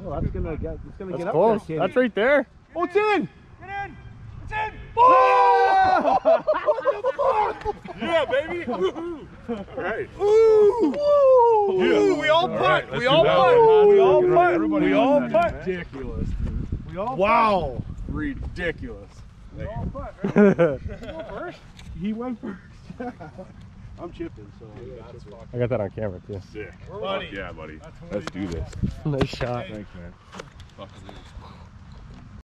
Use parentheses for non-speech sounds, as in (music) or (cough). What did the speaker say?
enough. Oh, that's gonna get. It's gonna That's get close. up there. That's right there. Oh, it's in. Get in. It's in. Oh! (laughs) yeah, baby. (laughs) Woohoo. All right. Ooh, Ooh. Yeah. we all All putt. right, we all that putt. one. We all Right, putt. everybody We all that, putt. man. Ridiculous. We all Wow. Ridiculous. We all putt. (laughs) Right? first. He went first. I'm chipping, so. I got that on camera too. Sick. Buddy. Yeah, buddy. Let's do this. Nice shot. Thanks, man.